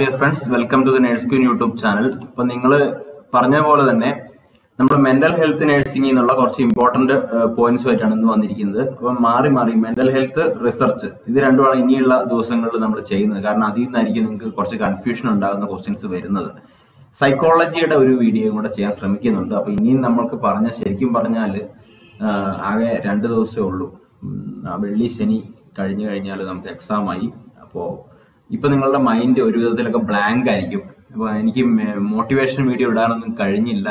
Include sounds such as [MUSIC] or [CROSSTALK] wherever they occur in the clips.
Dear friends welcome to the nurse queen YouTube channel അപ്പൊ നിങ്ങൾ പറഞ്ഞ പോലെ തന്നെ നമ്മൾ മെന്റൽ ഹെൽത്ത് നഴ്സിംഗ് എന്നുള്ള കുറച്ച് ഇമ്പോർട്ടന്റ് പോയിന്റ്സ് ആയിട്ടാണ് ഇന്ന് വന്നിരിക്കുന്നത്. അപ്പൊ മാറി മാറി മെന്റൽ ഹെൽത്ത് റിസർച്ച് ഇത് രണ്ടുമാണ് ഇനിയുള്ള ദിവസങ്ങളിൽ നമ്മൾ ചെയ്യുന്നത്. കാരണം അതിൽ നിന്നായിരിക്കും നിങ്ങൾക്ക് കുറച്ച് കൺഫ്യൂഷൻ ഉണ്ടാകുന്ന ക്വസ്റ്റ്യൻസ് വരുന്നത്. സൈക്കോളജിയുടെ ഒരു വീഡിയോ കൂടെ ചെയ്യാൻ ശ്രമിക്കുന്നുണ്ട്. അപ്പൊ ഇനിയും നമ്മൾക്ക് പറഞ്ഞ ശരിക്കും പറഞ്ഞാൽ ആകെ രണ്ട് ദിവസമേ ഉള്ളൂ. വെള്ളി ശനി കഴിഞ്ഞു കഴിഞ്ഞാൽ നമുക്ക് എക്സാം ആയി. അപ്പോൾ ഇപ്പൊ നിങ്ങളുടെ മൈൻഡ് ഒരു വിധത്തിലൊക്കെ ബ്ലാങ്ക് ആയിരിക്കും. അപ്പൊ എനിക്ക് മോട്ടിവേഷൻ വീഡിയോ ഇടാനൊന്നും കഴിഞ്ഞില്ല.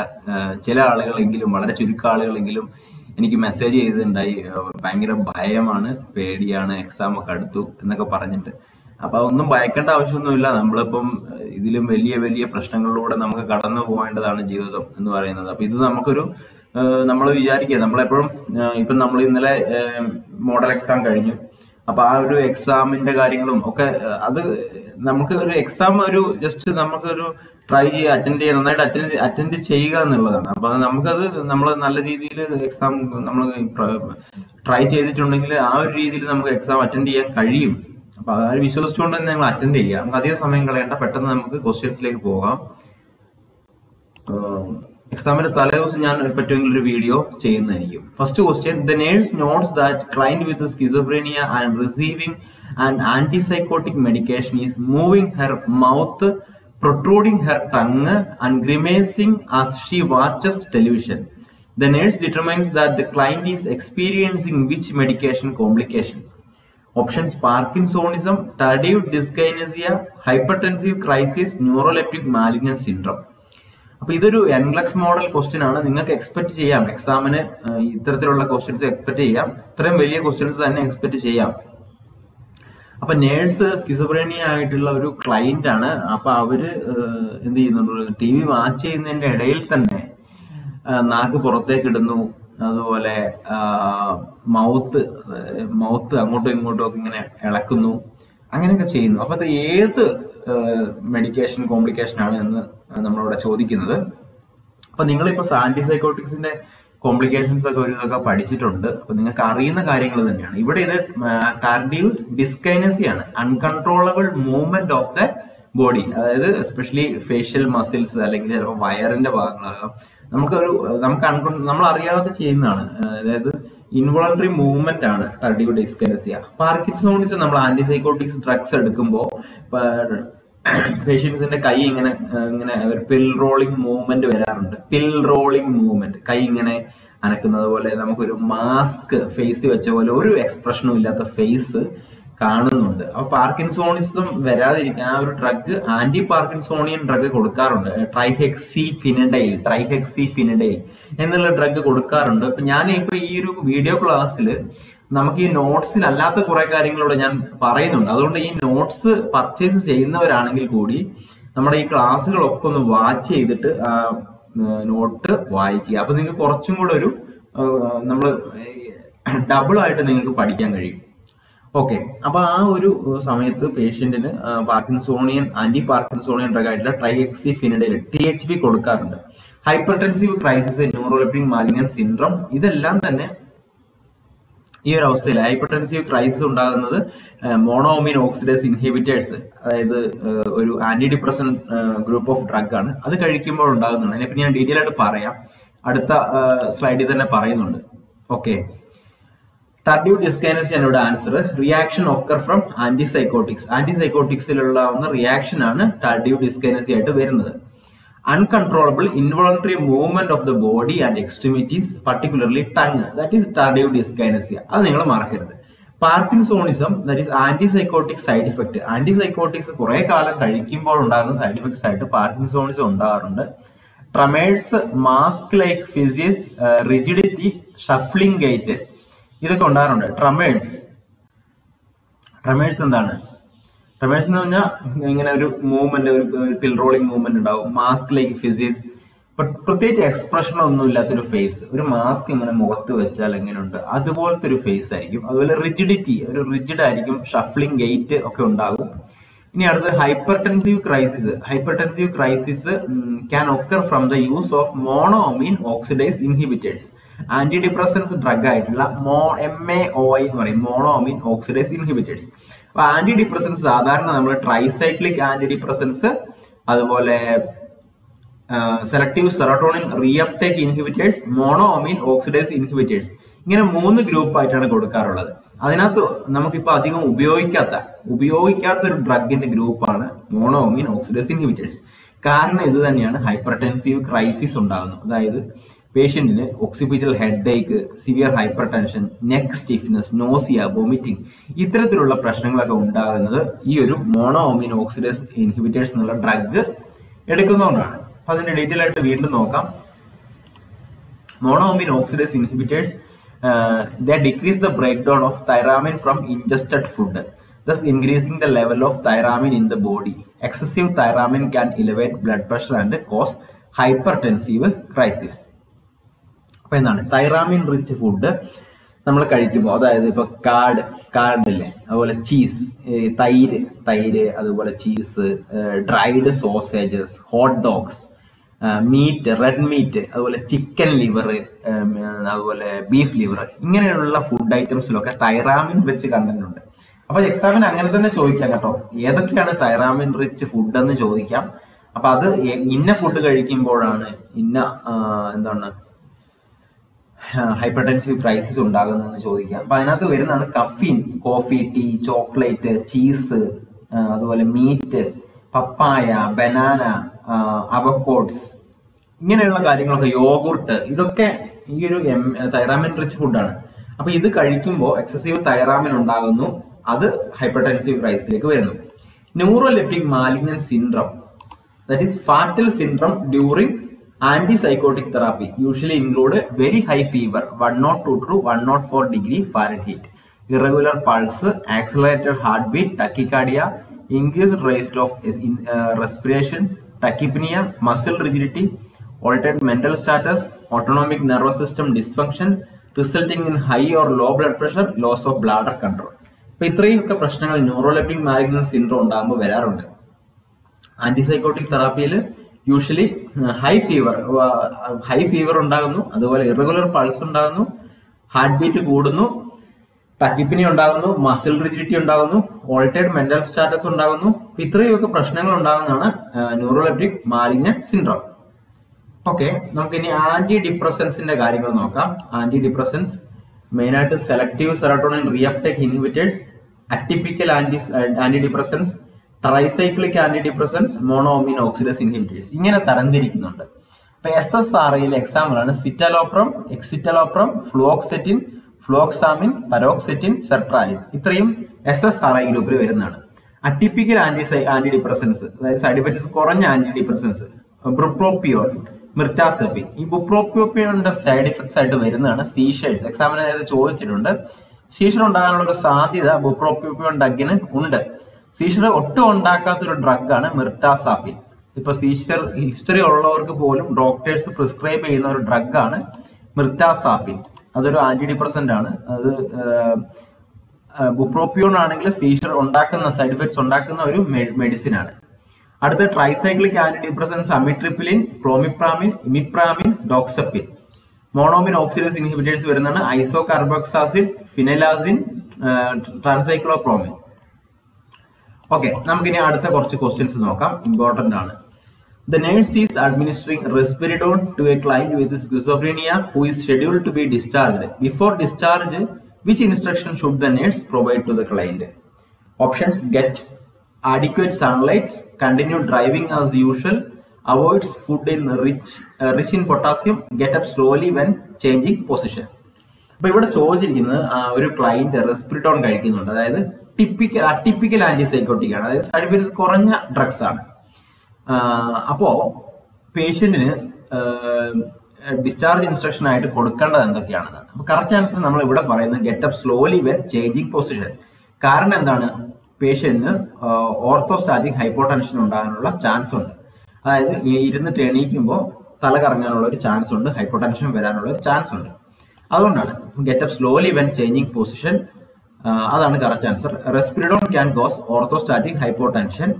ചില ആളുകളെങ്കിലും വളരെ ചുരുക്കം ആളുകളെങ്കിലും എനിക്ക് മെസ്സേജ് ചെയ്തിട്ടുണ്ടായി. ഭയങ്കര ഭയമാണ് പേടിയാണ് എക്സാം ഒക്കെ അടുത്തു എന്നൊക്കെ പറഞ്ഞിട്ട്. അപ്പൊ ഒന്നും ഭയക്കേണ്ട ആവശ്യമൊന്നുമില്ല. നമ്മളിപ്പം ഇതിലും വലിയ വലിയ പ്രശ്നങ്ങളിലൂടെ നമുക്ക് കടന്നു പോകേണ്ടതാണ് ജീവിതം എന്ന് പറയുന്നത്. അപ്പൊ ഇത് നമുക്കൊരു നമ്മൾ വിചാരിക്കുക നമ്മളെപ്പോഴും ഇപ്പം നമ്മൾ ഇന്നലെ മോഡൽ എക്സാം കഴിഞ്ഞു. അപ്പൊ ആ ഒരു എക്സാമിന്റെ കാര്യങ്ങളും ഒക്കെ അത് നമുക്ക് ഒരു എക്സാം ഒരു ജസ്റ്റ് നമുക്കൊരു ട്രൈ ചെയ്യുക അറ്റൻഡ് ചെയ്യുക നന്നായിട്ട് അറ്റൻഡ് അറ്റൻഡ് ചെയ്യുക എന്നുള്ളതാണ്. അപ്പൊ നമുക്കത് നമ്മൾ നല്ല രീതിയിൽ എക്സാം നമ്മൾ ട്രൈ ചെയ്തിട്ടുണ്ടെങ്കിൽ ആ ഒരു രീതിയിൽ നമുക്ക് എക്സാം അറ്റൻഡ് ചെയ്യാൻ കഴിയും. അപ്പൊ അത് വിശ്വസിച്ചുകൊണ്ട് തന്നെ നമ്മൾ അറ്റൻഡ് ചെയ്യുക. നമുക്ക് അധികം സമയം കളയേണ്ട. പെട്ടെന്ന് നമുക്ക് ക്വസ്റ്റ്യൻസിലേക്ക് പോകാം. എക്സാമിന്റെ തലേദിവസം ഞാൻ പറ്റുമെങ്കിൽ ഒരു വീഡിയോ ചെയ്യുന്നതായിരിക്കും first question the nurse notes that client with schizophrenia and receiving and antipsychotic medication is moving her mouth protruding her tongue and grimacing as she watches television The nurse determines that the client is experiencing which medication complication. Options Parkinsonism, tardive dyskinesia, hypertensive crisis, neuroleptic malignant syndrome. അപ്പൊ ഇതൊരു എൻഗ്ലക്സ് model question ആണ്. നിങ്ങൾക്ക് expect ചെയ്യാം. എക്സാമിന് ഇത്തരത്തിലുള്ള questions expect ചെയ്യാം. ഇത്രയും വലിയ ക്വസ്റ്റ്യൻസ് തന്നെ എക്സ്പെക്ട് ചെയ്യാം. അപ്പൊ നേഴ്സ് സ്കിസോബ്രേനിയ ആയിട്ടുള്ള ഒരു ക്ലൈന്റ് ആണ്. അപ്പൊ അവർ എന്ത് ചെയ്യുന്നുണ്ട്? ടി വി വാച്ച് ചെയ്യുന്നതിന്റെ ഇടയിൽ തന്നെ നാക്ക് പുറത്തേക്ക് ഇടുന്നു. അതുപോലെ മൗത്ത് മൗത്ത് അങ്ങോട്ടും ഇങ്ങോട്ടും ഒക്കെ ഇങ്ങനെ ഇളക്കുന്നു. അങ്ങനെയൊക്കെ ചെയ്യുന്നു. അപ്പൊ അത് ഏത് മെഡിക്കേഷൻ കോംപ്ലിക്കേഷൻ ആണ് എന്ന് നമ്മളോട് ചോദിക്കുന്നത്. അപ്പൊ നിങ്ങളിപ്പോ ആന്റിസൈക്കോട്ടിക്സിന്റെ കോംപ്ലിക്കേഷൻസ് ഒക്കെ ഒരു ഇതൊക്കെ പഠിച്ചിട്ടുണ്ട്. അപ്പൊ നിങ്ങൾക്ക് അറിയുന്ന കാര്യങ്ങൾ തന്നെയാണ്. ഇവിടെ ഇത് കാർഡിയോ ഡിസ്കൈനസി ആണ്. Uncontrollable movement of the body അതായത് എസ്പെഷ്യലി ഫേഷ്യൽ മസിൽസ് അല്ലെങ്കിൽ ചിലപ്പോൾ വയറിന്റെ ഭാഗങ്ങളാകാം. നമുക്കൊരു നമുക്ക് അൺകൺ നമ്മൾ അറിയാതെ ചെയ്യുന്നതാണ്. അതായത് ഇൻവോളണ്ടറി മൂവ്മെന്റ് ആണ് കാർഡിയോ ഡിസ്കൈനസിയ പാർക്കിൻസോണിസ് നമ്മൾ ആന്റിസൈക്കോട്ടിക്സ് ഡ്രഗ്സ് എടുക്കുമ്പോൾ പേഷ്യൻസിന്റെ കൈ ഇങ്ങനെ ഇങ്ങനെ ഒരു പിൽ റോളിംഗ് മൂവ്മെന്റ് വരാറുണ്ട്. പിൽ റോളിംഗ് മൂവ്മെന്റ് കൈ ഇങ്ങനെ അനക്കുന്നത് പോലെ നമുക്കൊരു മാസ്ക് ഫേസ് വെച്ച പോലെ ഒരു എക്സ്പ്രഷനും ഇല്ലാത്ത ഫേസ് കാണുന്നുണ്ട്. അപ്പൊ പാർക്കിൻസോണിസം വരാതിരിക്കാൻ ആ ഒരു ഡ്രഗ് ആന്റി പാർക്കിൻസോണിയൻ ഡ്രഗ് കൊടുക്കാറുണ്ട്. ട്രൈഹെക്സി ഫിനഡൈൽ ട്രൈഹെക്സി ഫിനഡൈൽ എന്നുള്ള ഡ്രഗ് കൊടുക്കാറുണ്ട്. അപ്പൊ ഞാൻ ഇപ്പൊ ഈ ഒരു വീഡിയോ ക്ലാസ്സിൽ നമുക്ക് ഈ നോട്ട്സിൽ അല്ലാത്ത കുറെ കാര്യങ്ങളിവിടെ ഞാൻ പറയുന്നുണ്ട്. അതുകൊണ്ട് ഈ നോട്ട്സ് പർച്ചേസ് ചെയ്യുന്നവരാണെങ്കിൽ കൂടി നമ്മുടെ ഈ ക്ലാസ്സുകളൊക്കെ ഒന്ന് വാച്ച് ചെയ്തിട്ട് നോട്ട് വായിക്കുക. അപ്പൊ നിങ്ങൾക്ക് കുറച്ചും കൂടെ ഒരു നമ്മൾ ഡബിൾ ആയിട്ട് നിങ്ങൾക്ക് പഠിക്കാൻ കഴിയും. ഓക്കെ. അപ്പൊ ആ ഒരു സമയത്ത് പേഷ്യന്റിന് പാർക്കിൻസോണിയൻ ആന്റി പാർക്കിൻസോണിയൻ ഡ്രഗ് ആയിട്ടുള്ള ട്രൈഎക്സി ഫിനിഡയിൽ ടി എച്ച് പി കൊടുക്കാറുണ്ട്. Hypertensive crisis neuroleptic malignant syndrome ഇതെല്ലാം തന്നെ ഈ ഒരു അവസ്ഥയിൽ ഹൈപ്പർടെൻസീവ് ക്രൈസിസ് ഉണ്ടാകുന്നത് മോണോമിൻ ഓക്സിഡേസ് ഇൻഹിബിറ്റേഴ്സ് അതായത് ഒരു antidepressant group of drug ആണ്. അത് കഴിക്കുമ്പോൾ ഉണ്ടാകുന്നതാണ്. അതിനെപ്പറ്റി ഞാൻ ഡീറ്റെയിൽ ആയിട്ട് പറയാം. അടുത്ത സ്ലൈഡിൽ തന്നെ പറയുന്നുണ്ട്. ഓക്കെ ടർഡ്യൂ ഡിസ്കൈനസ് എന്നോട് answer reaction occur from antipsychotics ആന്റിസൈക്കോട്ടിക്സിലുള്ള reaction ആണ് ടർഡ്യൂ ഡിസ്കൈനസി ആയിട്ട് വരുന്നത്. Uncontrollable involuntary movement of the body and extremities particularly tongue that is tardive dyskinesia അത് നിങ്ങൾ മറക്കരുത്. Parkinsonism that is antipsychotic side effect antipsychotics കുറെ കാലം കഴിക്കുമ്പോൾ ഉണ്ടാകുന്ന സൈഡ് ഇഫക്ട്സ് ആയിട്ട് പാർക്കിൻസോണിസം ഉണ്ടാകാറുണ്ട്. Tremors mask like facies rigidity shuffling gait ഇതൊക്കെ ഉണ്ടാകാറുണ്ട്. ട്രമേഴ്സ് ട്രമേഴ്സ് എന്താണ്? ട്രമേഴ്സ് എന്ന് പറഞ്ഞാൽ ഇങ്ങനെ ഒരു മൂവ്മെന്റ് ഒരു പിൽ റോളിംഗ് മൂവ്മെന്റ് ഉണ്ടാവും. മാസ്ക് ലൈക്ക് ഫിസിക്സ് പ്രത്യേകിച്ച് എക്സ്പ്രഷൻ ഒന്നും ഇല്ലാത്തൊരു ഫേസ് ഒരു മാസ്ക് ഇങ്ങനെ മുഖത്ത് വെച്ചാൽ എങ്ങനെ ഉണ്ട് അതുപോലത്തെ ഒരു ഫേസ് ആയിരിക്കും. അതുപോലെ റിജിഡിറ്റി ഒരു റിജിഡ് ആയിരിക്കും. ഷഫ്ലിംഗ് ഗേറ്റ് ഒക്കെ ഉണ്ടാകും. ഇനി അടുത്തത് hypertensive crisis hypertensive crisis can occur from the use of monoamine oxidase inhibitors antidepressants drug ആയിട്ടുള്ള മോ എം എ ഒ ഐ എന്ന് പറയും. മോണോമീൻ ഓക്സിഡൈസ് ഇൻഹിബിറ്റേഴ്സ് അപ്പൊ ആന്റി ഡിപ്രസൻസ് സാധാരണ നമ്മൾ ട്രൈസൈക്ലിക് ആന്റി ഡിപ്രസൻസ് അതുപോലെ selective serotonin reuptake inhibitors monoamine oxidase inhibitors ഇങ്ങനെ മൂന്ന് ഗ്രൂപ്പ് ആയിട്ടാണ് കൊടുക്കാറുള്ളത്. അതിനകത്ത് നമുക്കിപ്പോൾ അധികം ഉപയോഗിക്കാത്ത ഉപയോഗിക്കാത്ത ഒരു ഡ്രഗിന്റെ ഗ്രൂപ്പാണ് മോണോമിൻ ഓക്സിഡൈസ് ഇൻഹിബിറ്റേഴ്സ് കാരണം ഇത് തന്നെയാണ് ഹൈപ്പർ ടെൻസീവ് ക്രൈസിസ് ഉണ്ടാകുന്നത്. അതായത് പേഷ്യന്റിന് occipital headache severe hypertension neck stiffness nausea vomiting ഇത്തരത്തിലുള്ള പ്രശ്നങ്ങളൊക്കെ ഉണ്ടാകുന്നത് ഈ ഒരു മോണോമിൻ ഓക്സിഡസ് ഇൻഹിബിറ്റേഴ്സ് എന്നുള്ള ഡ്രഗ് എടുക്കുന്നതുകൊണ്ടാണ്. അപ്പൊ അതിന്റെ ഡീറ്റെയിൽ ആയിട്ട് വീണ്ടും നോക്കാം. Monoamine oxidase inhibitors the decrease the break down of tyramine from ingested food thus increasing the level of tyramine in the body excessive tyramine can elevate blood pressure and cause hypertensive crisis അപ്പൊ എന്താണ്? Tyramine rich food നമ്മൾ കഴിക്കുമ്പോൾ അതായത് ഇപ്പൊ card കാർഡില്ലേ? അതുപോലെ cheese തൈര് തൈര് അതുപോലെ cheese dried sausages hot dogs meat red meat അതുപോലെ ചിക്കൻ ലിവർ അതുപോലെ ബീഫ് ലിവർ ഇങ്ങനെയുള്ള ഫുഡ് ഐറ്റംസിലൊക്കെ തൈറാമിൻ റിച്ച് കണ്ടന്റ് ഉണ്ട്. അപ്പൊ എക്സാമിന് അങ്ങനെ തന്നെ ചോദിക്കാം കേട്ടോ. ഏതൊക്കെയാണ് തൈറാമിൻ റിച്ച് ഫുഡ് എന്ന് ചോദിക്കാം. അപ്പൊ അത് ഇന്ന ഫുഡ് കഴിക്കുമ്പോഴാണ് ഇന്ന എന്താണ് ഹൈപ്പർടെൻസീവ് ക്രൈസിസ് ഉണ്ടാകുന്നതെന്ന് ചോദിക്കാം. അപ്പൊ അതിനകത്ത് വരുന്നതാണ് caffeine coffee tea chocolate cheese അതുപോലെ മീറ്റ് പപ്പായ ബനാന അവക്കോഡ്സ് ഇങ്ങനെയുള്ള കാര്യങ്ങളൊക്കെ യോഗുർട്ട് ഇതൊക്കെ ഈ ഒരു തൈറാമിൻ റിച്ച് ഫുഡാണ്. അപ്പൊ ഇത് കഴിക്കുമ്പോൾ എക്സസീവ് തൈറാമിൻ ഉണ്ടാകുന്നു. അത് ഹൈപ്പർടെൻസീവ് ക്രൈസിലേക്ക് വരുന്നു. Neuroleptic malignant syndrome. That is fatal syndrome during anti psychotic therapy usually include very high fever one nought two two one nought four degree Fahrenheit irregular pulse accelerated heart beat tachycardia increased rate of respiration tachypnea muscle rigidity altered mental status autonomic nervous system dysfunction resulting in high or low blood pressure loss of bladder control അപ്പൊ ഇത്രയുമൊക്കെ പ്രശ്നങ്ങൾ neuroleptic malignant syndrome ഉണ്ടാകുമ്പോൾ വരാറുണ്ട്. Antipsychotic തെറാപ്പിയിൽ usually high fever high fever ഉണ്ടാകുന്നു. അതുപോലെ irregular pulse ഉണ്ടാകുന്നു. Heart beat കൂടുന്നു. തക്കിപ്പിനി ഉണ്ടാകുന്നു. മസിൽ റിജിഡിറ്റി ഉണ്ടാകുന്നു. ഓൾട്ടേഡ് മെന്റൽ സ്റ്റാറ്റസ് ഉണ്ടാകുന്നു. ഇത്രയൊക്കെ പ്രശ്നങ്ങൾ ഉണ്ടാകുന്നതാണ് ന്യൂറോലെപ്റ്റിക് മാലിന്യ സിൻഡ്രോം ഓക്കെ നമുക്കിനി ആന്റി ഡിപ്രസൻസിന്റെ കാര്യങ്ങൾ നോക്കാം. ആന്റി ഡിപ്രസൻസ് മെയിൻ ആയിട്ട് selective serotonin reuptake inhibitors atypical anti antidepressants tricyclic antidepressants monoamine oxidase inhibitors ഇങ്ങനെ തരംതിരിക്കുന്നുണ്ട്. അപ്പൊ എസ് എസ് ആർ ഐയിലെ എക്സാമ്പിൾ ആണ്. സിറ്റലോപ്രം എക്സിറ്റലോപ്രം ഫ്ലോക്സെറ്റിൻ ഫ്ലോക്സാമിൻ പരോക്സെറ്റിൻ സെർട്രാലിൻ. ഇത്രയും എസ് എസ് ആർ ഐ ഗ്രൂപ്പിൽ വരുന്നതാണ്. അറ്റിപ്പിക്കൽ ആന്റി ആന്റി ഡിപ്രസൻസ് അതായത് സൈഡ് എഫക്ട്സ് കുറഞ്ഞ ആന്റി ഡിപ്രസൻസ് ബ്രുപ്രോപ്പിയോൺ മിർട്ടാസെപ്പിൻ ഈ ബുപ്രോപ്പിയോപ്പിയോണിന്റെ സൈഡ് ഇഫക്ട്സ് ആയിട്ട് വരുന്നതാണ് സീഷേഴ്സ് എക്സാമിന് നേരത്തെ ചോദിച്ചിട്ടുണ്ട്. സീഷർ ഉണ്ടാകാനുള്ള ഒരു സാധ്യത ബുപ്രോപ്പിയോപ്പിയോൺ ഡഗിന് ഉണ്ട്. സീഷർ ഒട്ടും ഉണ്ടാക്കാത്ത ഒരു ഡ്രഗാണ് മിർട്ടാസാപ്പിൻ ഇപ്പൊ സീഷർ ഹിസ്റ്ററി ഉള്ളവർക്ക് പോലും ഡോക്ടേഴ്സ് പ്രിസ്ക്രൈബ് ചെയ്യുന്ന ഒരു ഡ്രഗാണ് മിർട്ടാസാപ്പിൻ അതൊരു ആന്റി ഡിപ്രസന്റ് ആണ്. അത് ബുപ്രോപ്യൂൺ ആണെങ്കിൽ സീഷർ ഉണ്ടാക്കുന്ന സൈഡ് എഫക്ട്സ് ഉണ്ടാക്കുന്ന ഒരു മെഡിസിൻ ആണ്. അടുത്ത tricyclic antidepressants amitriptyline clomipramine imipramine doxepin monoamine oxidase inhibitors വരുന്നതാണ് ഐസോ കാർബോക്സാസിൻ ഫിനലാസിൻ ട്രാൻസൈക്ലോപ്രോമിൻ ഓക്കെ നമുക്കിനി അടുത്ത കുറച്ച് ക്വസ്റ്റ്യൻസ് നോക്കാം. ഇമ്പോർട്ടന്റ് ആണ്. The nurse is administering risperidone to a client with schizophrenia who is scheduled to be discharge before discharge which instruction should the nurse provide to the client options get adequate sunlight continue driving as usual avoids food in rich rich in potassium get up slowly when changing position അപ്പൊ ഇവിടെ ചോദിച്ചിരിക്കുന്നത് ഒരു client റെസ്പിരിട്ടോൺ കഴിക്കുന്നുണ്ട്. അതായത് typical അടിപ്പിക്കൽ antipsychotic ആണ്. അതായത് side effects കുറഞ്ഞ drugs ആണ്. അപ്പോ പേഷ്യന്റിന് ഡിസ്ചാർജ് ഇൻസ്ട്രക്ഷൻ ആയിട്ട് കൊടുക്കേണ്ടത് എന്തൊക്കെയാണെന്നാണ് അപ്പൊ കറക്റ്റ് ആൻസർ നമ്മൾ ഇവിടെ പറയുന്നത് get up slowly when changing position കാരണം എന്താണ്? പേഷ്യന്റിന് ഓർത്തോസ്റ്റാറ്റിക് ഹൈപ്പോടെൻഷൻ ഉണ്ടാകാനുള്ള ചാൻസ് ഉണ്ട്. അതായത് ഇരുന്നിട്ട് എണീക്കുമ്പോൾ തല കറങ്ങാനുള്ള ഒരു ചാൻസ് ഉണ്ട് ഹൈപ്പോടെൻഷൻ വരാനുള്ള ഒരു ചാൻസ് ഉണ്ട്. അതുകൊണ്ടാണ് get up slowly when changing position അതാണ് correct answer risperidone can cause orthostatic hypotension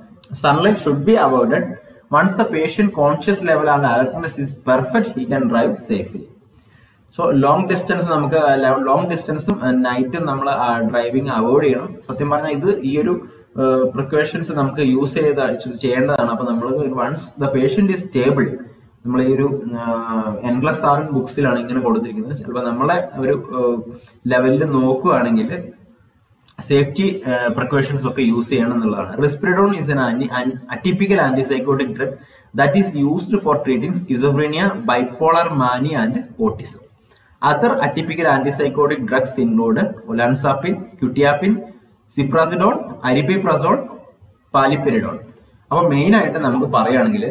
sunlight should be avoided once the patient conscious level and alertness is perfect he can drive safely so long distance നമുക്ക് long ഡിസ്റ്റൻസും നൈറ്റും നമ്മൾ driving avoid ചെയ്യണം. സത്യം പറഞ്ഞാൽ ഇത് ഈ ഒരു പ്രിക്കോഷൻസ് നമുക്ക് യൂസ് ചെയ്ത് ചെയ്യേണ്ടതാണ്. അപ്പൊ നമ്മൾ once the patient is stable നമ്മൾ ഈ ഒരു എൻഗ്ലസ് ആർ ബുക്സിലാണ് ഇങ്ങനെ കൊടുത്തിരിക്കുന്നത്. ചിലപ്പോൾ നമ്മളെ ഒരു ലെവലിൽ നോക്കുകയാണെങ്കിൽ സേഫ്റ്റി പ്രിക്കോഷൻസ് ഒക്കെ യൂസ് ചെയ്യണം എന്നുള്ളതാണ് risperidone is an atypical antipsychotic drug that is used for treating schizophrenia bipolar mania and autism other atypical antipsychotic drugs include olanzapine quetiapine ziprasidone aripiprazole paliperidone അപ്പൊ മെയിൻ ആയിട്ട് നമുക്ക് പറയുകയാണെങ്കിൽ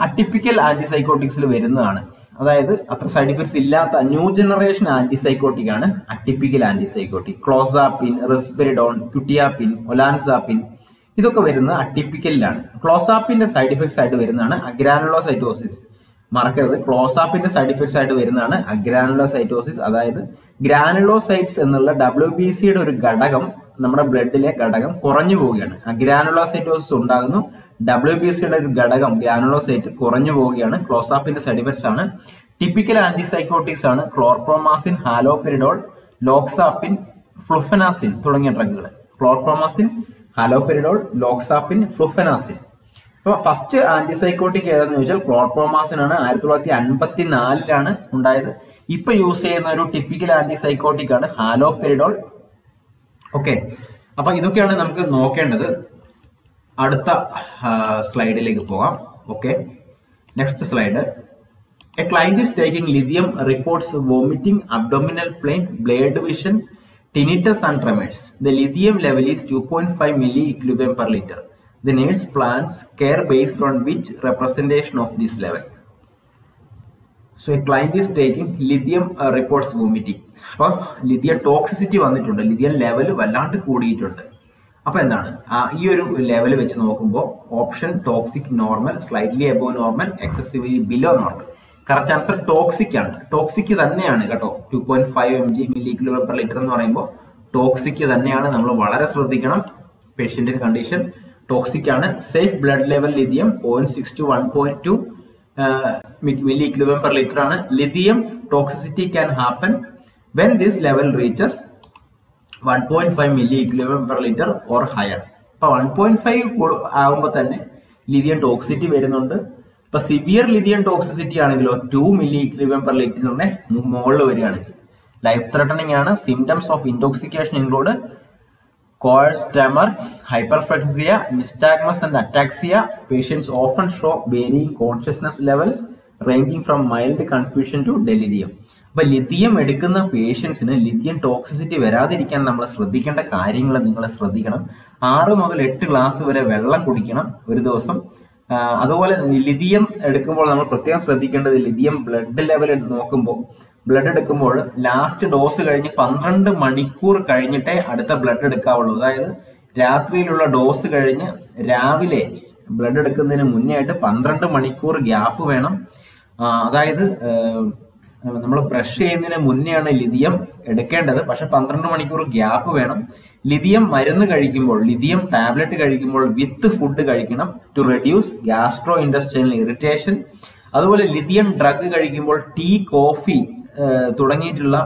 അട്ടിപ്പിക്കൽ ആന്റിസൈക്കോട്ടിക്സിൽ വരുന്നതാണ്. അതായത് അത്ര സൈഡ് ഇഫക്ട്സ് ഇല്ലാത്ത ന്യൂ ജനറേഷൻ ആന്റിസൈക്കോട്ടിക് ആണ് atypical antipsychotic ക്ലോസാപ്പിൻ റെസ്പെരിഡോൺ ക്യുട്ടിയാപ്പിൻ ഒലാൻസാപ്പിൻ ഇതൊക്കെ വരുന്നത് അട്ടിപ്പിക്കലിലാണ് ക്ലോസാപ്പിന്റെ സൈഡ് ഇഫക്ട്സ് ആയിട്ട് വരുന്നതാണ് അഗ്രാനുലോസൈറ്റോസിസ് മറക്കരുത്. ക്ലോസാപ്പിന്റെ സൈഡ് ഇഫക്ട്സ് ആയിട്ട് വരുന്നതാണ് അഗ്രാനുലോസൈറ്റോസിസ് അതായത് ഗ്രാനുലോസൈറ്റ്സ് എന്നുള്ള ഡബ്ല്യു ബി സിയുടെ ഒരു ഘടകം നമ്മുടെ ബ്ലഡിലെ ഘടകം കുറഞ്ഞു പോവുകയാണ്. അഗ്രാനുലോസൈറ്റോസിസ് ഉണ്ടാകുന്നു. ഡബ്ല്യു ബി സിയുടെ ഒരു ഘടകം ഗ്രാനുലോസൈറ്റ് കുറഞ്ഞു പോവുകയാണ്. ക്ലോസാപ്പിന്റെ സൈഡ് ഇഫക്ട്സ് ആണ്. ടിപ്പിക്കൽ ആന്റിസൈക്കോട്ടിക്സ് ആണ്. ക്ലോർപ്രോമാസിൻ ഹാലോപെരിഡോൾ ലോക്സാപ്പിൻ ഫ്ലുഫനാസിൻ തുടങ്ങിയ ഡ്രഗുകൾ ക്ലോർപ്രോമാസിൻ ഹാലോപെരിഡോൾ ലോക്സാപ്പിൻ ഫ്ലുഫനാസിൻ അപ്പോൾ ഫസ്റ്റ് ആന്റിസൈക്കോട്ടിക് ഏതാന്ന് ചോദിച്ചാൽ ക്ലോർപ്രോമാസിൻ ആണ്. ആയിരത്തി തൊള്ളായിരത്തി അൻപത്തി നാലിലാണ് ഉണ്ടായത്. ഇപ്പൊ യൂസ് ചെയ്യുന്ന ഒരു ടിപ്പിക്കൽ ആന്റിസൈക്കോട്ടിക് ആണ് ഹാലോപെരിഡോൾ ഓക്കെ അപ്പൊ ഇതൊക്കെയാണ് നമുക്ക് നോക്കേണ്ടത്. അടുത്ത സ്ലൈഡിലേക്ക് പോകാം. Okay. Next slide a client is taking lithium reports vomiting abdominal pain blurred vision tinnitus and tremors the lithium level is two point five milli equilibrium per litre the nurse plans care based on which representation of this level so client is taking lithium reports vomiting അപ്പോൾ lithium toxicity വന്നിട്ടുണ്ട്. Lithium level വല്ലാണ്ട് കൂടിയിട്ടുണ്ട്. അപ്പൊ എന്താണ്? ഈ ഒരു level വെച്ച് നോക്കുമ്പോൾ option toxic normal slightly above normal excessively below normal correct answer toxic ആണ്. ടോക്സിക് തന്നെയാണ് കേട്ടോ. Two point five M G milli kilo per litre എന്ന് പറയുമ്പോൾ ടോക്സിക് തന്നെയാണ്. നമ്മൾ വളരെ ശ്രദ്ധിക്കണം പേഷ്യന്റിന്റെ കണ്ടീഷൻ ടോക്സിക് ആണ്. Safe blood level lithium point six to one point two milli kilo per litre ആണ്. Lithium toxicity can happen when this level reaches one point five milli equilibrium per litre or higher ഇപ്പൊ one point five ആകുമ്പോൾ തന്നെ lithium toxicity വരുന്നുണ്ട് ഇപ്പൊ severe lithium toxicity ആണെങ്കിലോ two milli equilibrium per ലിറ്ററിന്റെ മുകളിൽ വരികയാണെങ്കിൽ ലൈഫ് ത്രെട്ടണിംഗ് ആണ് symptoms of intoxication include coarse tremor hyperphagia, nystagmus and ataxia. Patients often show varying consciousness levels ranging from mild confusion to delirium. അപ്പൊ lithium എടുക്കുന്ന പേഷ്യൻസിന് lithium toxicity വരാതിരിക്കാൻ നമ്മൾ ശ്രദ്ധിക്കേണ്ട കാര്യങ്ങൾ നിങ്ങൾ ശ്രദ്ധിക്കണം. ആറ് മുതൽ എട്ട് ഗ്ലാസ് വരെ വെള്ളം കുടിക്കണം ഒരു ദിവസം. അതുപോലെ ലിഥിയം എടുക്കുമ്പോൾ നമ്മൾ പ്രത്യേകം ശ്രദ്ധിക്കേണ്ടത് ലിഥിയം ബ്ലഡ് ലെവൽ നോക്കുമ്പോൾ ബ്ലഡ് എടുക്കുമ്പോൾ ലാസ്റ്റ് ഡോസ് കഴിഞ്ഞ് പന്ത്രണ്ട് മണിക്കൂർ കഴിഞ്ഞിട്ടേ അടുത്ത ബ്ലഡ് എടുക്കാവുള്ളൂ. അതായത് രാത്രിയിലുള്ള ഡോസ് കഴിഞ്ഞ് രാവിലെ ബ്ലഡ് എടുക്കുന്നതിന് മുന്നേ ആയിട്ട് പന്ത്രണ്ട് മണിക്കൂർ ഗ്യാപ്പ് വേണം. അതായത് നമ്മൾ ബ്രഷ് ചെയ്യുന്നതിന് മുന്നെയാണ് ലിഥിയം എടുക്കേണ്ടത്. പക്ഷെ പന്ത്രണ്ട് മണിക്കൂർ ഗ്യാപ്പ് വേണം. ലിഥിയം മരുന്ന് കഴിക്കുമ്പോൾ ലിഥിയം ടാബ്ലറ്റ് കഴിക്കുമ്പോൾ വിത്ത് ഫുഡ് കഴിക്കണം to reduce gastro intestinal irritation അതുപോലെ ലിഥിയം ഡ്രഗ് കഴിക്കുമ്പോൾ ടീ കോഫി തുടങ്ങിയിട്ടുള്ള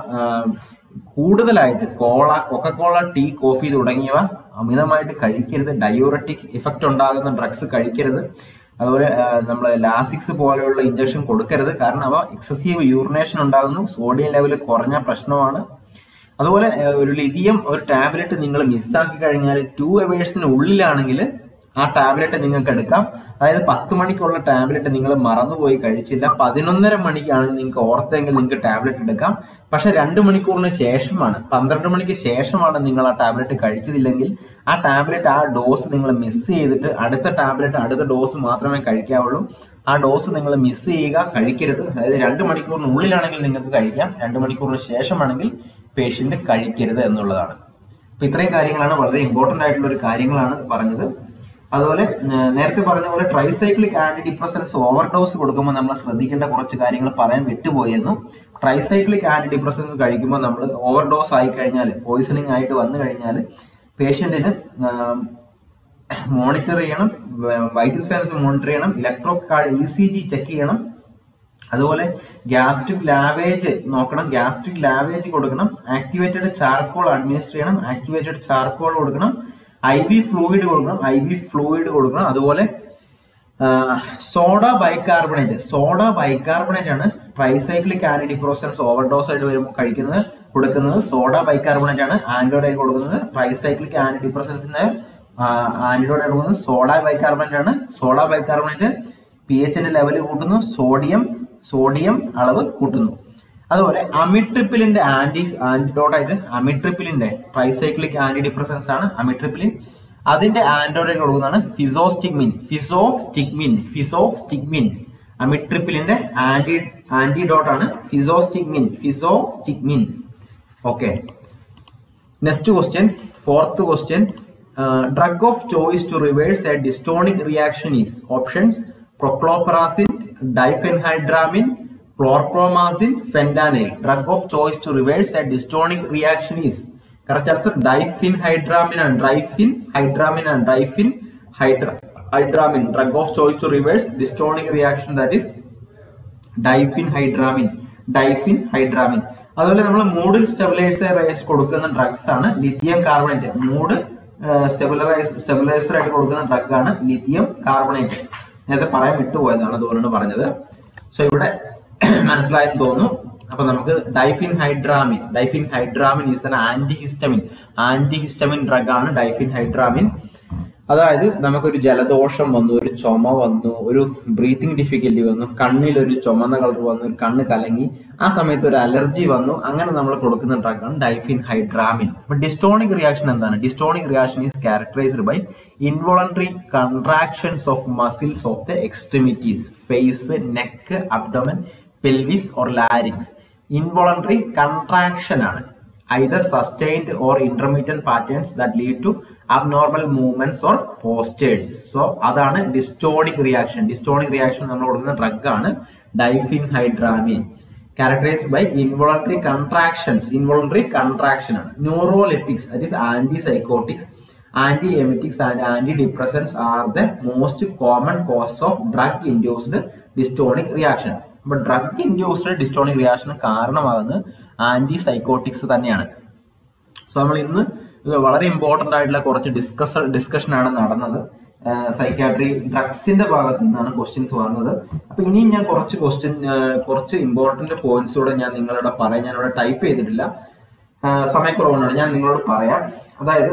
കൂടുതലായിട്ട് കോള കൊക്കക്കോള ടീ കോഫി തുടങ്ങിയവ അമിതമായിട്ട് കഴിക്കരുത്. ഡയോററ്റിക് ഇഫക്റ്റ് ഉണ്ടാകുന്ന ഡ്രഗ്സ് കഴിക്കരുത്. അതുപോലെ നമ്മൾ ലാസിക്സ് പോലെയുള്ള ഇഞ്ചക്ഷൻ കൊടുക്കരുത്. കാരണം അവ എക്സസീവ് യൂറിനേഷൻ ഉണ്ടാകുന്നു സോഡിയം ലെവൽ കുറഞ്ഞ പ്രശ്നമാണ്. അതുപോലെ ഒരു ലിഥിയം ഒരു ടാബ്ലറ്റ് നിങ്ങൾ മിസ്സാക്കി കഴിഞ്ഞാൽ ടു അവേഴ്സിന് ഉള്ളിലാണെങ്കിൽ ആ ടാബ്ലറ്റ് നിങ്ങൾക്ക് എടുക്കാം. അതായത് പത്ത് മണിക്കുള്ള ടാബ്ലറ്റ് നിങ്ങൾ മറന്നുപോയി കഴിച്ചില്ല. പതിനൊന്നര മണിക്കാണ് നിങ്ങൾക്ക് ഓർത്തെങ്കിൽ നിങ്ങൾക്ക് ടാബ്ലറ്റ് എടുക്കാം. പക്ഷെ രണ്ട് മണിക്കൂറിന് ശേഷമാണ് പന്ത്രണ്ട് മണിക്ക് ശേഷമാണ് നിങ്ങൾ ആ ടാബ്ലറ്റ് കഴിച്ചതില്ലെങ്കിൽ ആ ടാബ്ലറ്റ് ആ ഡോസ് നിങ്ങൾ മിസ് ചെയ്തിട്ട് അടുത്ത ടാബ്ലറ്റ് അടുത്ത ഡോസ് മാത്രമേ കഴിക്കാവുള്ളൂ. ആ ഡോസ് നിങ്ങൾ മിസ് ചെയ്യുക കഴിക്കരുത്. അതായത് രണ്ട് മണിക്കൂറിനുള്ളിലാണെങ്കിൽ നിങ്ങൾക്ക് കഴിക്കാം. രണ്ട് മണിക്കൂറിന് ശേഷമാണെങ്കിൽ പേഷ്യന്റ് കഴിക്കരുത് എന്നുള്ളതാണ്. അപ്പൊ ഇത്രയും കാര്യങ്ങളാണ്. വളരെ ഇമ്പോർട്ടന്റ് ആയിട്ടുള്ള ഒരു കാര്യങ്ങളാണ് പറഞ്ഞത്. അതുപോലെ നേരത്തെ പറഞ്ഞ പോലെ ട്രൈസൈക്ലിക് ആന്റി ഡിപ്രസൻസ് ഓവർഡോസ് കൊടുക്കുമ്പോൾ നമ്മൾ ശ്രദ്ധിക്കേണ്ട കുറച്ച് കാര്യങ്ങൾ പറയാൻ വിട്ടുപോയിരുന്നു ട്രൈസൈക്ലിക് ആന്റി ഡിപ്രസൻസ് കഴിക്കുമ്പോൾ നമ്മൾ ഓവർഡോസ് ആയി കഴിഞ്ഞാൽ പോയിസണിങ് ആയിട്ട് വന്നു കഴിഞ്ഞാൽ പേഷ്യന്റിന് മോണിറ്റർ ചെയ്യണം വൈറ്റൽ സയൻസ് മോണിറ്റർ ചെയ്യണം electro card E C G check ചെയ്യണം അതുപോലെ ഗ്യാസ്ട്രിക് ലാവേജ് നോക്കണം ഗ്യാസ്ട്രിക് ലാവേജ് കൊടുക്കണം ആക്ടിവേറ്റഡ് ചാർക്കോൾ അഡ്മിനിസ്റ്റർ ചെയ്യണം ആക്ടിവേറ്റഡ് ചാർക്കോൾ കൊടുക്കണം ഐ വി ഫ്ലൂയിഡ് കൊടുക്കണം ഐ വി ഫ്ലൂയിഡ് കൊടുക്കണം. അതുപോലെ സോഡ ബൈകാർബണേറ്റ് സോഡ ബൈകാർബണേറ്റ് ആണ് ട്രൈസൈക്ലിക് ആന്റിഡിപ്രോസൻസ് ഓവർഡോസ് ആയിട്ട് വരുമ്പോൾ കഴിക്കുന്നത് കൊടുക്കുന്നത്. സോഡ ബൈകാർബണേറ്റ് ആണ് ആന്റിഡോഡ് ആയി കൊടുക്കുന്നത്. ട്രൈസൈക്ലിക് ആന്റിഡിപ്രോസൻസിന്റെ ആയി കൊടുക്കുന്നത് സോഡ ബൈകാർബണേറ്റ് ആണ്. സോഡ ബൈകാർബണേറ്റ് പി എച്ചിന്റെ ലെവൽ കൂട്ടുന്നു സോഡിയം സോഡിയം അളവ് കൂട്ടുന്നു. അതുപോലെ അമിട്രിപ്പിലിന്റെ ആന്റി ആന്റിഡോട്ടായിട്ട് അമിട്രിപ്പിലിന്റെ ട്രൈസൈക്ലിക് ആന്റി ഡിപ്രസൻസ് ആണ് അമിട്രിപ്പിലിൻ അതിന്റെ ആന്റിഡോട്ടായിട്ട് കൊടുക്കുന്നതാണ് ഫിസോസ്റ്റിഗ്മിൻ. ഫിസോസ്റ്റിഗ്മിൻ ഫിസോസ്റ്റിഗ്മിൻ. അമിട്രിപ്പിലിന്റെ ആന്റി ആന്റിഡോട്ട് ആണ് physostigmine physostigmine. Okay. Next question fourth question drug of choice to reverse a dystonic reaction is options prochlorperazine diphenhydramine chlorpromazine fentanyl drug of choice to reverse a dystonic reaction is correct answer diphenhydramine diphenhydramine diphenhydramine drug of choice to reverse dystonic reaction that is diphenhydramine diphenhydramine അതുപോലെ നമ്മൾ മൂഡിൽ stabiliser കൊടുക്കുന്ന drugs ആണ് lithium carbonate mood stabilise stabiliser ആയിട്ട് കൊടുക്കുന്ന drug ആണ് lithium carbonate നേരത്തെ പറയാൻ വിട്ടുപോയതാണ് അതുപോലെ പറഞ്ഞത്. സോ ഇവിടെ [CLEARS THROAT] മനസ്സിലായെന്ന് തോന്നുന്നു. അപ്പൊ നമുക്ക് diphenhydramine diphenhydramine is an antihistamine antihistamine drug ആണ് ഡൈഫിൻ ഹൈഡ്രാമിൻ. അതായത് നമുക്കൊരു ജലദോഷം വന്നു ഒരു ചുമ വന്നു ഒരു ബ്രീത്തിങ് ഡിഫിക്കൽറ്റി വന്നു കണ്ണിൽ ഒരു ചുമന്ന കളർ വന്നു ഒരു കണ്ണ് കലങ്ങി ആ സമയത്ത് ഒരു അലർജി വന്നു അങ്ങനെ നമ്മൾ കൊടുക്കുന്ന ഡ്രഗാണ് ഡൈഫിൻ ഹൈഡ്രാമിൻ. അപ്പൊ ഡിസ്റ്റോണിക് റിയാക്ഷൻ എന്താണ്? Dystonic reaction is characterised by involuntary contractions of muscles of the extremities face neck abdomen pelvis or larynx involuntary contraction ആണ് either sustained or intermittent patterns that lead to abnormal movements or postures so അതാണ് dystonic reaction dystonic reaction നമ്മൾ കൊടുക്കുന്ന drug ആണ് ഡൈഫിൻ ഹൈഡ്രാമിൻ characterized by involuntary contractions involuntary contraction ആണ് ന്യൂറോലെറ്റിക്സ് that is antipsychotics antiemetics and antidepressants are the most common cause of drug induced dystonic reaction അപ്പൊ drug induced dystonic റിയാക്ഷന് കാരണമാകുന്നത് anti psychotics തന്നെയാണ്. So നമ്മൾ ഇന്ന് വളരെ ഇമ്പോർട്ടന്റ് ആയിട്ടുള്ള കുറച്ച് ഡിസ്കസ് ഡിസ്കഷനാണ് നടന്നത്. സൈക്കാട്രി ഡ്രഗ്സിന്റെ ഭാഗത്ത് നിന്നാണ് ക്വസ്റ്റ്യൻസ് വന്നത്. അപ്പൊ ഇനിയും ഞാൻ കുറച്ച് ക്വസ്റ്റ്യൻ കുറച്ച് ഇമ്പോർട്ടന്റ് പോയിന്റ്സ് കൂടെ ഞാൻ നിങ്ങളോട് പറയാം. ഞാൻ ഇവിടെ ടൈപ്പ് ചെയ്തിട്ടില്ല. സമയക്കുറവുകൊണ്ടാണ് ഞാൻ നിങ്ങളോട് പറയാം. അതായത്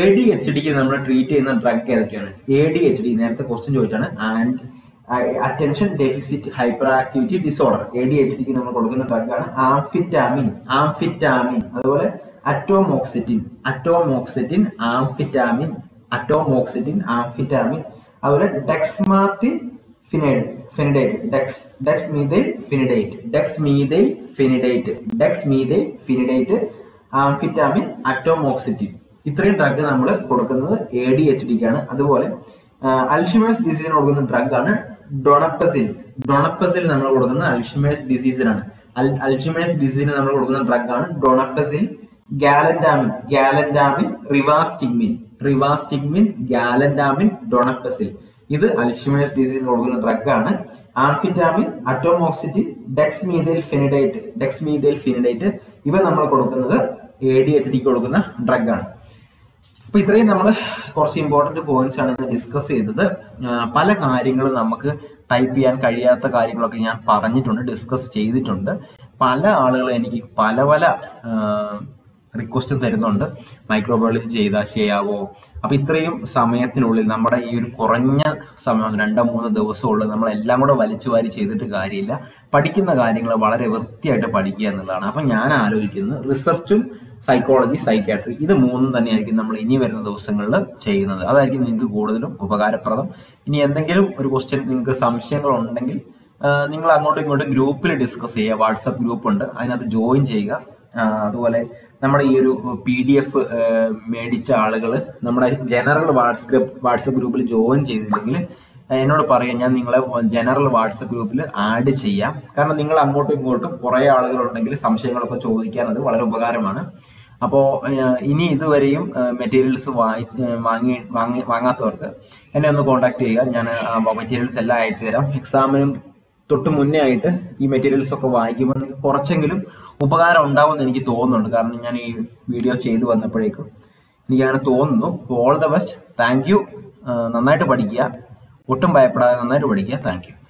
എ ഡി എച്ച് ഡിക്ക് നമ്മൾ ട്രീറ്റ് ചെയ്യുന്ന ഡ്രഗ് ഏതൊക്കെയാണ്? എ ഡി എച്ച് ഡി നേരത്തെ ക്വസ്റ്റ്യൻ ചോദിച്ചാണ് and attention deficit hyperactivity disorder A D H ഡിക്ക് നമ്മൾ കൊടുക്കുന്ന ഡ്രഗാണ് ആംഫിറ്റാമിൻ ആംഫിറ്റാമിൻ അതുപോലെ അറ്റോമോക്സിറ്റിൻ അറ്റോമോക്സിറ്റിൻ ആംഫിറ്റാമിൻ അറ്റോമോക്സിറ്റിൻ ആംഫിറ്റാമിൻ അതുപോലെ dexmethylphenidate dex dexmethylphenidate dex phenidate dex phenidate amphetamine atomoxetine ഇത്രയും ഡ്രഗ് നമ്മൾ കൊടുക്കുന്നത് എ ഡി എച്ച് ഡിക്കാണ് അതുപോലെ അൽഷിമേഴ്സ് ഡിസീസിന് കൊടുക്കുന്ന ഡ്രഗ് ആണ് ഡൊണപ്പസിൽ ഡൊണപ്പസിൽ നമ്മൾ കൊടുക്കുന്ന അൽഷിമേഴ്സ് ഡിസീസിനാണ്. അൽഷിമേഴ്സ് ഡിസീസിന് നമ്മൾ കൊടുക്കുന്ന ഡ്രഗ് ആണ് ഡൊണപ്പസിൽ ഗാലൻഡാമിൻ. ഗാലൻഡാമിൻ റിവാസ്റ്റിഗ്മിൻ. റിവാസ്റ്റിഗ്മിൻ ഗാലൻഡാമിൻ ഡൊണപ്പസിൽ ഇത് അൽഷിമേഴ്സ് ഡിസീസിന് കൊടുക്കുന്ന ഡ്രഗ് ആണ് ആംഫിറ്റാമിൻ അറ്റോമോക്സിറ്റിൻ ഡെക്സ്മീതൈൽ ഫെനിഡൈറ്റ് ഡെക്സ്മീതൈൽ ഫെനിഡൈറ്റ് ഇവ നമ്മൾ കൊടുക്കുന്നത് എ ഡി എച്ച് ഡിക്ക് കൊടുക്കുന്ന ഡ്രഗ് ആണ് അപ്പൊ ഇത്രയും നമ്മൾ കുറച്ച് ഇമ്പോർട്ടന്റ് പോയിന്റ്സ് ആണ് ഡിസ്കസ് ചെയ്തത്. പല കാര്യങ്ങളും നമുക്ക് ടൈപ്പ് ചെയ്യാൻ കഴിയാത്ത കാര്യങ്ങളൊക്കെ ഞാൻ പറഞ്ഞിട്ടുണ്ട് ഡിസ്കസ് ചെയ്തിട്ടുണ്ട്. പല ആളുകളും എനിക്ക് പല പല റിക്വസ്റ്റ് തരുന്നുണ്ട്. മൈക്രോബയോളജി ചെയ്താൽ ചെയ്യാവോ അപ്പൊ ഇത്രയും സമയത്തിനുള്ളിൽ നമ്മുടെ ഈ ഒരു കുറഞ്ഞ സമയം രണ്ടോ മൂന്നോ ദിവസമുള്ളത് നമ്മളെല്ലാം കൂടെ വലിച്ചു വാരി ചെയ്തിട്ട് കാര്യമില്ല. പഠിക്കുന്ന കാര്യങ്ങൾ വളരെ വൃത്തിയായിട്ട് പഠിക്കുക എന്നുള്ളതാണ്. അപ്പൊ ഞാൻ ആലോചിക്കുന്നത് റിസർച്ചും സൈക്കോളജി സൈക്യാട്രി ഇത് മൂന്നും തന്നെയായിരിക്കും നമ്മൾ ഇനി വരുന്ന ദിവസങ്ങളിൽ ചെയ്യുന്നത്. അതായിരിക്കും നിങ്ങൾക്ക് കൂടുതലും ഉപകാരപ്രദം. ഇനി എന്തെങ്കിലും ഒരു ക്വസ്റ്റ്യൻ നിങ്ങൾക്ക് സംശയങ്ങൾ ഉണ്ടെങ്കിൽ നിങ്ങൾ അങ്ങോട്ടും ഇങ്ങോട്ടും ഗ്രൂപ്പിൽ ഡിസ്കസ് ചെയ്യുക. വാട്സപ്പ് ഗ്രൂപ്പ് ഉണ്ട്. അതിനകത്ത് ജോയിൻ ചെയ്യുക. അതുപോലെ നമ്മുടെ ഈ ഒരു പി ഡി എഫ് മേടിച്ച ആളുകൾ നമ്മുടെ ജനറൽ വാട്സ്ആപ്പ് വാട്സപ്പ് ഗ്രൂപ്പിൽ ജോയിൻ ചെയ്തില്ലെങ്കിൽ എന്നോട് പറയാം ഞാൻ നിങ്ങളെ ജനറൽ വാട്സപ്പ് ഗ്രൂപ്പിൽ ആഡ് ചെയ്യാം. കാരണം നിങ്ങൾ അങ്ങോട്ടും ഇങ്ങോട്ടും കുറേ ആളുകളുണ്ടെങ്കിൽ സംശയങ്ങളൊക്കെ ചോദിക്കാൻ അത് വളരെ ഉപകാരമാണ്. അപ്പോൾ ഇനി ഇതുവരെയും മെറ്റീരിയൽസ് വാങ്ങി വാങ്ങി വാങ്ങി വാങ്ങാത്തവർക്ക് എന്നെ ഒന്ന് കോൺടാക്ട് ചെയ്യുക. ഞാൻ മെറ്റീരിയൽസ് എല്ലാം അയച്ചു തരാം. എക്സാമിനും തൊട്ട് മുന്നേ ആയിട്ട് ഈ മെറ്റീരിയൽസ് ഒക്കെ വായിക്കുമ്പോൾ കുറച്ചെങ്കിലും ഉപകാരം ഉണ്ടാവുമെന്ന് എനിക്ക് തോന്നുന്നുണ്ട്. കാരണം ഞാൻ ഈ വീഡിയോ ചെയ്തു വന്നപ്പോഴേക്കും എനിക്ക് അങ്ങനെ തോന്നുന്നു all the best thank you നന്നായിട്ട് പഠിക്കുക. ഒട്ടും ഭയപ്പെടാതെ നന്നായിട്ട് പഠിക്കുക. താങ്ക്